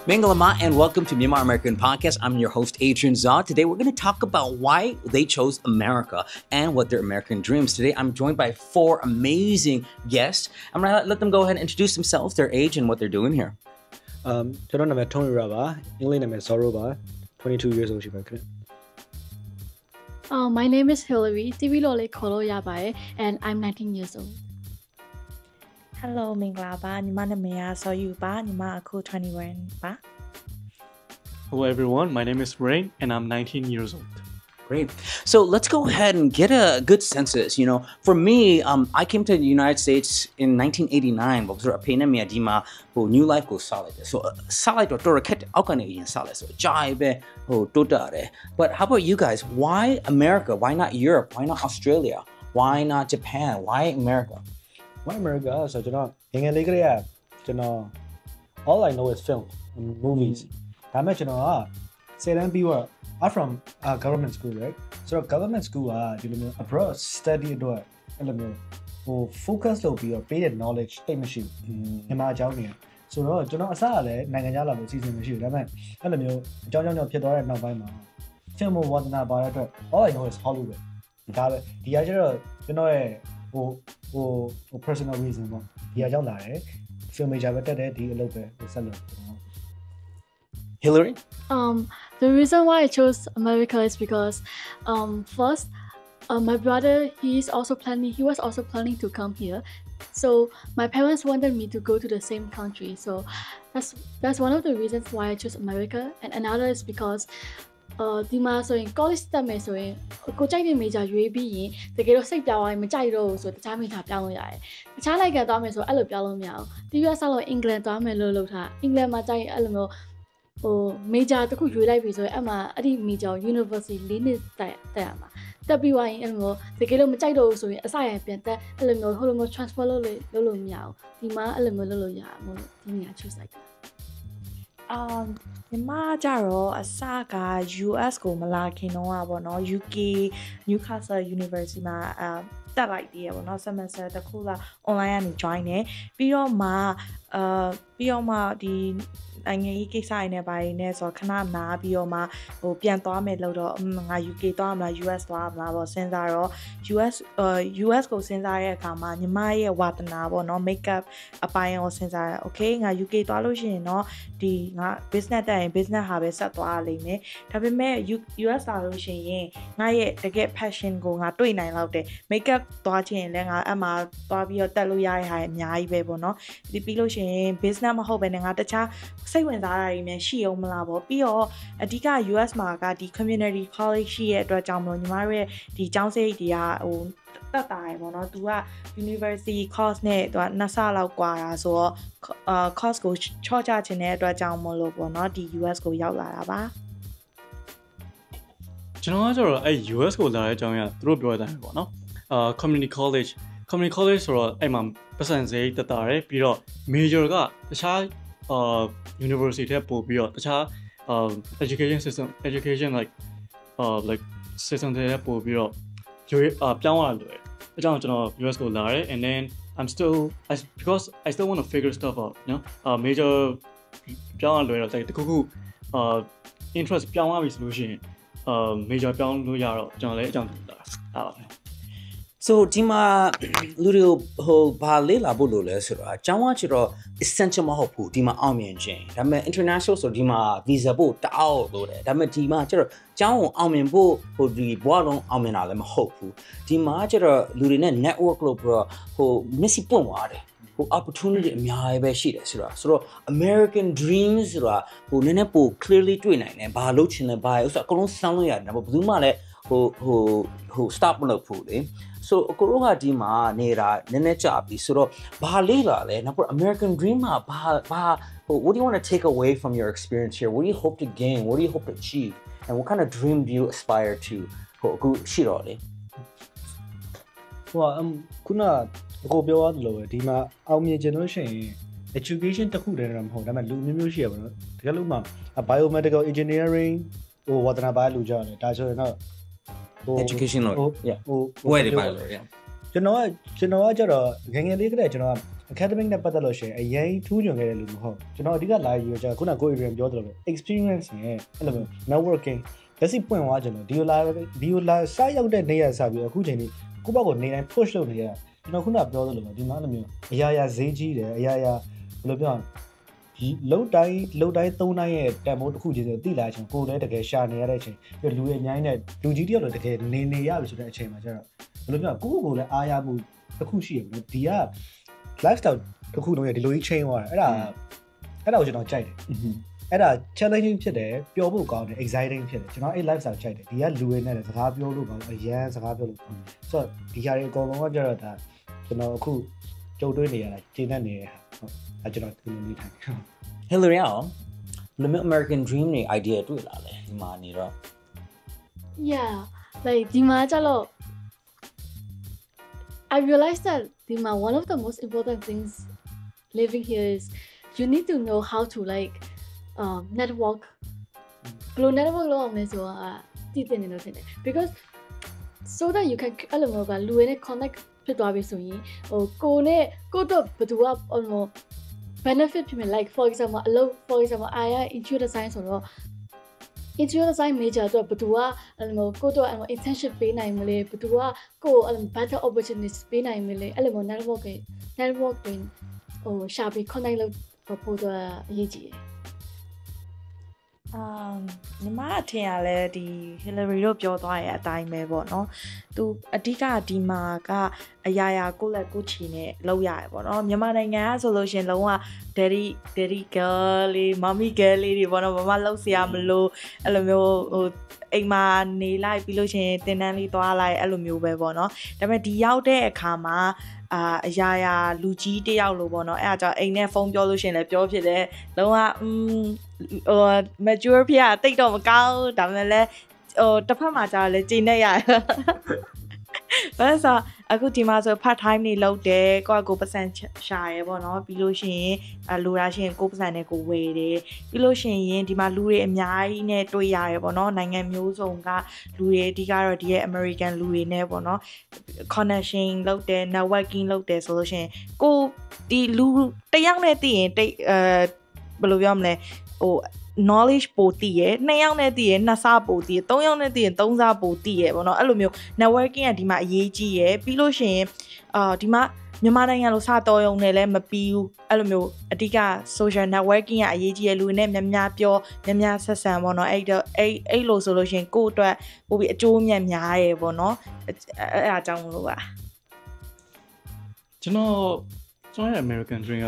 Mingalama and welcome to Myanmar American Podcast. I'm your host, Adrian Zah. Today we're going to talk about why they chose America and what their American dreams. Today I'm joined by four amazing guests. I'm going to let them go ahead and introduce themselves, their age, and what they're doing here. um ကျွန်တော်နာမည် Tony Ra ပါအင်္ဂလိပ်နာမည် Zoro ပါ22 years old ရှိပါခင်ဗျ Uh, my name is Hillary. TV လို့လေးခေါ်လို့ရပါတယ် and I'm 19 years old. Hello မင်္ဂလာပါညီမနာမည်ကဆော်ယူပါညီမအခု21ပါ Hello everyone, my name is Rain and I'm 19 years old. Great. So let's go ahead and get a good census. You know, for me, um, I came to the United States in 1989. But was a pain me adima who new life goes solid. So uh, solid or toraket alkanadian solid. So jibe who totare. But how about you guys? Why America? Why not Europe? Why not Australia? Why not Japan? Why America? Why America ဆိုတော့ကျွန်တော်ငယ်ငယ်လေးကလေးကကျွန်တော် all I know is film and movies ဒါပေမဲ့ကျွန်တော်ကဆယ်တန်းပြီးတော့ I'm from a government school right ဆိုတော့ government school ကဒီလိုမျိုး abroad study အတွက်အဲ့လိုမျိုးဟို focus လုပ်ပြီးတော့ပေးတဲ့ knowledge တိတ်မရှိဘူးမြန်မာအကြောင်းတွေဆိုတော့ကျွန်တော်အစကလည်းနိုင်ငံခြားလာဖို့စီစဉ်မရှိဘူးဒါပေမဲ့အဲ့လိုမျိုးအကြောင်းကြောင့်ဖြစ်သွားတဲ့နောက်ပိုင်းမှာ film ဝါသနာပါတဲ့အတွက် all I know is Hollywood ဒါပဲဒီကကျတော့ကျွန်တော်ရဲ့ ဟိုဟိုဟို personal reason ပေါ့ဒီကကြောင့်လာတယ် film major ပဲတက်တယ်ဒီအလုပ်ပဲဆက်လုပ်တယ် Hillary? Um, the reason why I chose America is because, um, first, uh, my brother he's also planning. He was also planning to come here, so my parents wanted me to go to the same country. So that's that's one of the reasons why I chose America. And another is because. အာဒီမှာဆိုရင် college တက်မယ်ဆိုရင်ကိုကြိုက်တဲ့ major ရွေးပြီးရင်တကယ်တော့စိတ်ပြောင်းသွားရင်မကြိုက်တော့ဘူးဆိုတခြား major ပြောင်းလို့ရတယ်။တခြားနိုင်ငံသွားမယ်ဆိုအဲ့လိုပြောင်းလို့မရဘူး။ဒီ US ဆောက်လို့ England သွားမယ်လို့လုပ်ထား။ England မှာကြိုက်ရင်အဲ့လိုမျိုးဟို major တစ်ခုရွေးလိုက်ပြီဆိုရင်အဲ့မှာအဲ့ဒီ major university ၄နှစ်တက်တက်ရမှာတက်ပြီးသွားရင်အဲ့လိုမျိုးတကယ်လို့မကြိုက်တော့ဘူးဆိုရင်အစရပြန်တက်အဲ့လိုမျိုးဟိုလိုမျိုး transfer လုပ်လို့လုပ်လို့မရဘူးဒီမှာအဲ့လိုမျိုးလုပ်လို့ရမှာမို့လို့ဒီနေရာ choose လိုက်တာ အာညီမကြတော့အစက US ကိုမလာခင်တော့อ่ะဗောနော် UK Newcastle University မှာအာတက်လိုက်တည်ရဗောနော် semester တစ်ခုလာ online ကနေ join တယ်ပြီးတော့မှအာပြီးတော့မှဒီ နိုင်ငံရေးကိစ္စတွေနဲ့ဘာတွေနဲ့ဆိုတော့ခဏနားပြီးတော့မှဟိုပြန်သွားမယ်လို့တော့ငါ UK သွားမလား US သွားမလားပေါ့စဉ်းစားတော့ US အာ US ကိုစဉ်းစားတဲ့အခါမှာညီမရဲ့ဝါသနာပေါ့နော် makeup အပိုင်းကိုစဉ်းစားရ okay ငါ UK သွားလို့ရှိရင်တော့ဒီငါ business တက်ရင် business ဟာပဲဆက်သွားရလိမ့်မယ်ဒါပေမဲ့ US လာလို့ရှိရင်ငါရဲ့တကယ် passion ကိုငါတွေ့နိုင်လောက်တယ် makeup သွားချင်ရင်လည်းငါအမှသွားပြီးတော့တက်လို့ရတဲ့ဟာအများကြီးပဲပေါ့နော်ဒီပြီးလို့ရှိရင် business မဟုတ်ဘဲနဲ့ငါတခြားစိတ်ဝင်စားတာတွေများရှိအောင်မလားပေါ့ပြီးတော့အဓိက US မှာကဒီ community college ရှိရဲ့အတွက်ကြောင့်မလို့ညီမတို့ရဲ့ဒီကျောင်းစိတ်တွေကဟိုတက်တာရယ်ပေါ့နော်။ तू က university course နဲ့ तू ကနှစ်ဆလောက်กว่าတာဆိုတော့အာ course ကိုချော့ချခြင်းတဲ့အတွက်ကြောင့်မလို့ပေါ့နော်ဒီ US ကိုရောက်လာတာပါ။ ကျွန်တော်ကကျတော့အဲ့ US ကိုလာတဲ့အကြောင်းရသူတို့ပြောတဲ့အတိုင်းပဲပေါ့နော်အာ community college community college ဆိုတော့အဲ့မှာပတ်စံစိတက်တာရယ်ပြီးတော့ major ကတခြားအာ university ထက်ပို့ပြီးတော့တခြားအာ education system education like uh like system တွေထက်ပို့ပြီးတော့ရွေးအာပြောင်းရလွယ်အကြောင်းကျွန်တော် US ကိုလာတယ် and then I'm still I, because I still want to figure stuff out you know uh major ပြောင်းရလွယ်တော့ like တခုခုအာ interest ပြောင်းရပြီဆိုလို့ရှိရင်အာ major ပြောင်းလို့ရတော့ကျွန်တော်လည်းအကြောင်းတူတာအားပါပဲ So ဒီမှာလူတွေကိုဟိုဘာလေးလာဖို့လို့လဲဆိုတော့အကြောင်းကကျတော့ essential မဟုတ်ဘူးဒီမှာအောင်မြင်ခြင်းဒါပေမဲ့ international ဆိုဒီမှာ visa ပို့တအားလို့တယ်ဒါပေမဲ့ဒီမှာကျတော့ကျောင်းကိုအောင်မြင်ဖို့ဟိုဒီဘွားလုံးအောင်မြင်တာလည်းမဟုတ်ဘူးဒီမှာကျတော့လူတွေနဲ့ network လို့ပြီးတော့ဟို missy ပွင့်သွားတယ်ဟို opportunity အများကြီးပဲရှိတယ်ဆိုတော့ဆိုတော့ American dreams ဆိုတာဟိုနည်းနည်းပို clearly တွေ့နိုင်တယ်ဘာလို့ချင်လဲဘာလဲဥစ္စာအကုန်လုံးစမ်းလို့ရတယ်ဒါပေမဲ့ဘယ်သူမှလည်းဟိုဟိုဟို stop မလုပ်ဘူးလေ so အကိုတို့ကဒီမှာနေတာနည်းနည်းကြာပြီဆိုတော့ဘာလေးလာလဲနောက်ပြီး American dream မှာဘာဘာဟို what do you want to take away from your experience here what do you hope to gain what do you hope to achieve and what kind of dream do you aspire to ဟိုအခုရှိတော့လေဟိုအမ်ခုနအကိုပြောရတယ်လို့ပဲဒီမှာအောင်မြင်ခြင်းလို့ရှိရင် education တစ်ခုတည်းတော့မဟုတ်ဒါပေမဲ့လူမျိုးမျိုးရှိရပါတော့တကယ်လို့မှ biomedical engineering ဟိုဝါသနာပါလူကြတယ်ဒါဆိုရင်တော့ဟို education လို့ဟို yeah ဟိုဘွဲတွေပါလို့ yeah ကျွန်တော်ကကျွန်တော်ကကျတော့ငယ်ငယ်လေးကတည်းကကျွန်တော်က academic နဲ့ပတ်သက်လို့ရှိရင်အရင်ထူးချွန်ခဲ့တဲ့လူမဟုတ်ကျွန်တော်အဓိကလာယူကြခုနကို Adrian ပြောသလိုပဲ experience နဲ့အဲ့လိုမျိုး networking လက်စီပွင့်သွားကျွန်တော်ဒီလိုလာဒီလိုလာစရောက်တဲ့နေရာစပြီးအခုချိန်นี้ကိုယ့်ဘက်ကိုနေတိုင်း push လုပ်နေရကျွန်တော်ခုနပြောသလိုပဲဒီမှာအဲ့လိုမျိုးအရာရာဈေးကြီးတယ်အရာရာဘယ်လိုပြောဒီ လုံတိုင်းလုံတိုင်းသုံးတိုင်းရဲ့တန်ဖိုးတစ်ခုချင်းဆိုတိလာချင်းကိုယ်လည်းတကယ်ရှာနေရတဲ့အချိန်ပြီးလူရဲ့အများကြီးနဲ့လူကြီးတယောက်လည်းတကယ်နေနေရပြီဆိုတဲ့အချိန်မှာကျတော့ဘယ်လိုပြောကိုယ့်ကိုယ်လည်းအားရမှုတစ်ခုရှိရပြီဒီက lifestyle တစ်ခုလုံးရဲ့ဒီလိုကြီး change သွားတယ်အဲ့ဒါအဲ့ဒါကိုကျွန်တော်ကြိုက်တယ်အဲ့ဒါ challenging ဖြစ်တယ်ပျော်ဖို့ကောင်းတယ် exciting ဖြစ်တယ်ကျွန်တော်အဲ့ lifestyle ကြိုက်တယ်ဒီကလူတွေနဲ့စကားပြောလို့ကောင်းအရန်စကားပြောလို့ကောင်းဆိုတော့ဒီဟာတွေအကုန်လုံးကကြတော့ဒါကျွန်တော်အခုကြုံတွေ့နေရတာကျင်းတတ်နေရတာဟုတ် အဲ့ကျွန်တော်ဒီလိုနေထိုင် Hillary ရောဘယ်လိုမျိုး American Dream တွေ idea တွေ့လာလဲဒီမှာနေတော့ Yeah, like ဒီမှာကျတော့ I realized that ဒီမှာ one of the most important things living here is you need to know how to like um network ဘယ်လို network လုပ်အောင်လဲဆိုတာတည်တင်နေလို့ထင်တယ် because so that you can အဲ့လိုမျိုးကလူတွေနဲ့ connect ဖြစ်သွားပြီဆိုရင်ဟိုကိုနဲ့ကိုတော့ဘယ်သူကဟို benefit ဖြစ်မယ် like for example အလုပ် for example I am interior design ဆိုတော့ interior design major အတွက်ဘယ်သူကအဲ့လိုမျိုးကိုတော့အဲ့လို internship ပေးနိုင်မလဲဘယ်သူကကိုအဲ့လို better opportunities ပေးနိုင်မလဲအဲ့လိုမျိုး network တွေ network တွေဟိုရှာပြီး connect လုပ်ဖို့တော့အရေးကြီးတယ် အမ်ညီမအထင်ရလဲဒီ Hillary တို့ပြောသွားရဲ့အတိုင်းပဲပေါ့နော်။သူအဓိကဒီမှာကအရာရာကိုယ့်လက်ကိုယ်ချီနဲ့လောက်ရတယ်ပေါ့နော်။မြန်မာနိုင်ငံကဆိုလို့ရှရင်လုံးဝ daddy daddy girl လေး mommy girl လေးတွေပေါ့နော်မမလောက်စရာမလိုအဲ့လိုမျိုးဟိုအိမ်မှာနေလိုက်ပြီးလို့ရှရင်တင်တန်းလေးသွားလိုက်အဲ့လိုမျိုးပဲပေါ့နော်။ဒါပေမဲ့ဒီရောက်တဲ့အခါမှာအာအရာရာလူကြီးတယောက်လို့ပေါ့နော်အဲ့အကြောင်းအိမ်နဲ့ဖုန်းပြောလို့ရှရင်လည်းပြောဖြစ်တယ်လုံးဝอืม ဟို mature ဖြစ်ရတိတ်တော့မကောင်းဒါပေမဲ့လည်းဟိုတစ်ဖက်မှာကျတော့လည်းကျင်းနေရတယ်ဘာလို့ဆိုအခုဒီမှာဆို part time နေလုပ်တယ်ကိုယ့်ကိုပတ်စံရှာရဲပေါ့နော်ပြီးလို့ရှိရင်အလိုရာရှိရင်ကိုယ့်ပတ်စံနဲ့ကိုဝယ်တယ်ပြီးလို့ရှိရင်ဒီမှာလူတွေအများကြီးနဲ့တွေ့ရတယ်ပေါ့နော်နိုင်ငံမျိုးစုံကလူတွေအဓိကတော့ဒီရဲ့ American လူတွေနဲ့ပေါ့နော် connection လုပ်တယ် networking လုပ်တယ်ဆိုလို့ရှိရင်ကိုဒီလူတယောက်နဲ့တည်ရင်တိတ်အဲဘယ်လိုပြောမလဲ ဟို knowledge ပိုတည်ရယ်နှစ်ယောက်နဲ့တည်ရယ်နှစ်ဆပိုတည်ရယ်သုံးယောက်နဲ့တည်ရင်သုံးဆပိုတည်ရယ်ပေါ့နော်အဲ့လိုမျိုး networking ကဒီမှာအရေးကြီးရယ်ပြီးလို့ရှိရင်အာဒီမှာမြန်မာနိုင်ငံလိုစတော်ရုံနဲ့လည်းမပြီးဘူးအဲ့လိုမျိုးအဓိက social networking ကအရေးကြီးရယ်လူတွေနဲ့များများပြောများများဆက်ဆံပေါ့နော်အဲ့တော့အဲ့အဲ့လိုဆိုလို့ရှိရင်ကိုယ့်အတွက်ပိုပြီးအကျိုးမြတ်များရယ်ပေါ့နော်အဲ့အဲ့အားကြောင့်လို့ပါကျွန်တော်ကျွန်တော်ရဲ့ American dream က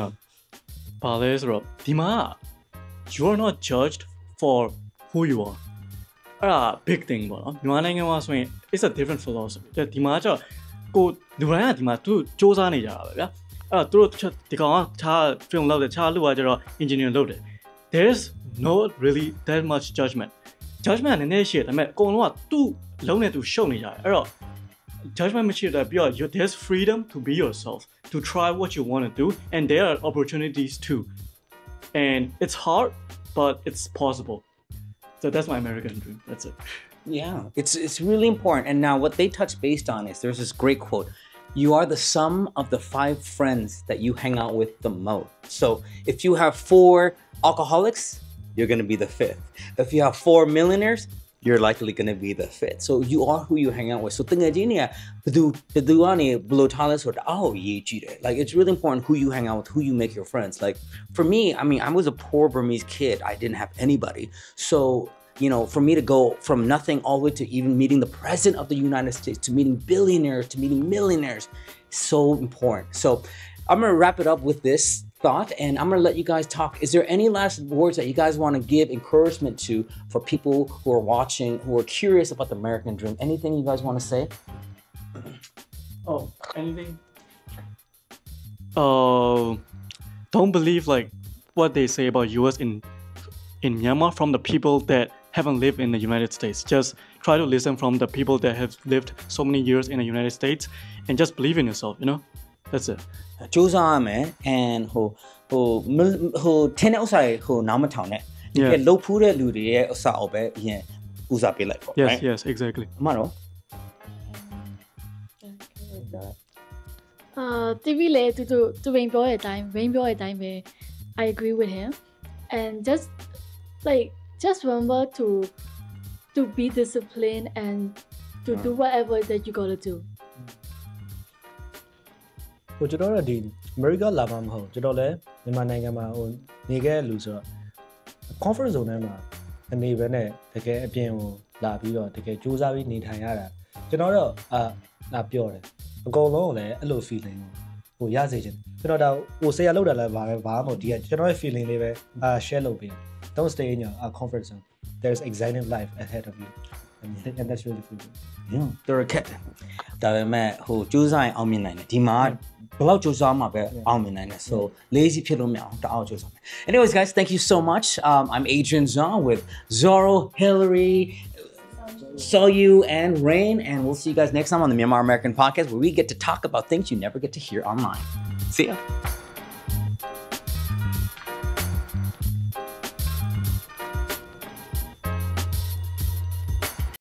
ဘာလဲဆိုတော့ဒီမှာ you are not judged for who you are အဲ့ဒါ big thing ပေါ့နော်မြန်မာနိုင်ငံမှာဆိုရင် it's a different philosophy ဒီမှာကျတော့ကိုလူတိုင်းကဒီမှာသူစူးစမ်းနေကြတာပဲဗျာအဲ့တော့သူတို့ဒီကောင်ကခြား film လောက်တယ်ခြားလူကကျတော့ engineer လုပ်တယ် there's no really that much judgment judgment နည်းနည်းရှိတယ်ဒါပေမဲ့အကုန်လုံးကသူ့လုံးနဲ့သူရှုပ်နေကြတယ်အဲ့တော့ judgment မရှိတဲ့ပြီးတော့ you there's freedom to be yourself to try what you want to do and there are opportunities too and it's hard but it's possible so that's my american dream that's it Yeah, it's it's really important. And now what they touch based on is there's this great quote. You are the sum of the five friends that you hang out with the most. So if you have four alcoholics, you're gonna be the fifth. If you have four millionaires, you're likely going to be the fit. So you are who you hang out with. So oh, like it's really important who you hang out with, who you make your friends. Like for me, I mean, I was a poor Burmese kid. I didn't have anybody. So you know, for me to go from nothing all the way to even meeting the president of the United States, to meeting billionaires, to meeting millionaires, so important. So I'm gonna wrap it up with this thought and I'm gonna let you guys talk. Is there any last words that you guys wanna give encouragement to for people who are watching, who are curious about the American dream? Anything you guys wanna say? oh anything uh don't believe like what they say about us in in myanmar from the people that haven't lived in the united states just try to listen from the people that have lived so many years in the united states and just believe in yourself you know that's it စူးစမ်းရမယ် and ဟိုဟိုမဟိုထင်းတဲ့ဥစ္စာတွေဟိုနားမထောင်နဲ့ဒီက Yeah. လှုပ်ဖူးတဲ့လူတွေရဲ့ဥစ္စာအပဲအရင်ဦးစားပေးလိုက်ပေါ့ yes right? yes exactly အမတော့ Uh, TV လေတူတူတူရင်ပြောတဲ့အတိုင်း rain ပြောတဲ့အတိုင်းပဲ I agree with him and just like just remember to to be disciplined and to do whatever that you gotta do ဟို ကျွန်တော်တို့ဒီ America လာမှာမဟုတ်ကျွန်တော်လည်းမြန်မာနိုင်ငံမှာဟိုနေခဲ့တဲ့လူဆိုတော့ conference zone ထဲမှာအနေပဲနဲ့တကယ်အပြင်ကိုလာပြီးတော့တကယ်စူးစမ်းပြီးနေထိုင်ရတာကျွန်တော်တော့အာလာပြောတယ်အကုန်လုံးကိုလည်းအဲ့လို feeling ကိုဟိုရစေချင်တယ်ကျွန်တော်တော့ဟိုဆရာလောက်တာလည်းဘာပဲဘာမှမဟုတ်ဒီကကျွန်တော်ရဲ့ feeling လေးပဲအာ share လုပ်ပေး don't stay in your uh, comfort zone there's exciting life ahead of you and, and that's really cool Yeah, they're a cat. ဒါပေမဲ့ဟိုစူးစမ်းရင်အောင်မြင်နိုင်တယ်ဒီမှာ ဘယ်လောက်စူးစမ်းမှာပဲအောင်မြင်နိုင်တယ် so lazy ဖြစ်လို့မရအောင်တအားစူးစမ်းမယ် Anyways guys thank you so much um I'm Adrian Zong with Zorro Hillary Saw you and Rain, and we'll see you guys next time on the Myanmar American podcast where we get to talk about things you never get to hear online. See ya.